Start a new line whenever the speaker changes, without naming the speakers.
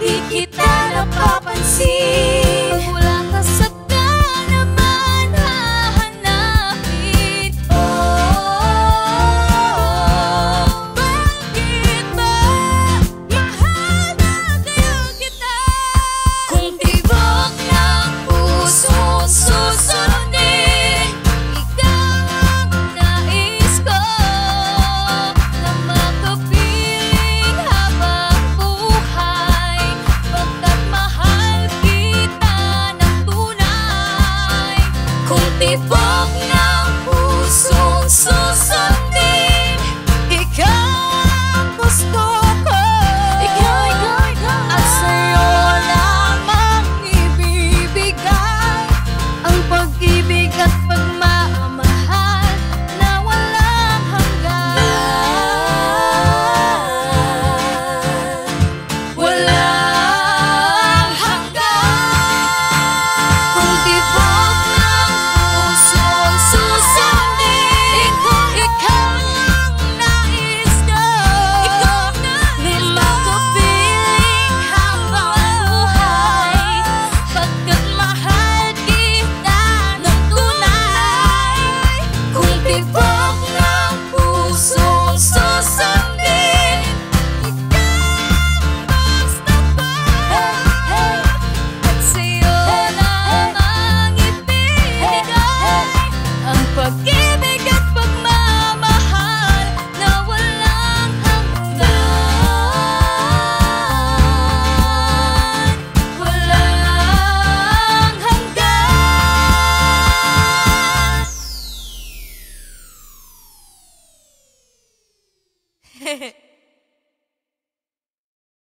Di kita napapansin.
Hehehe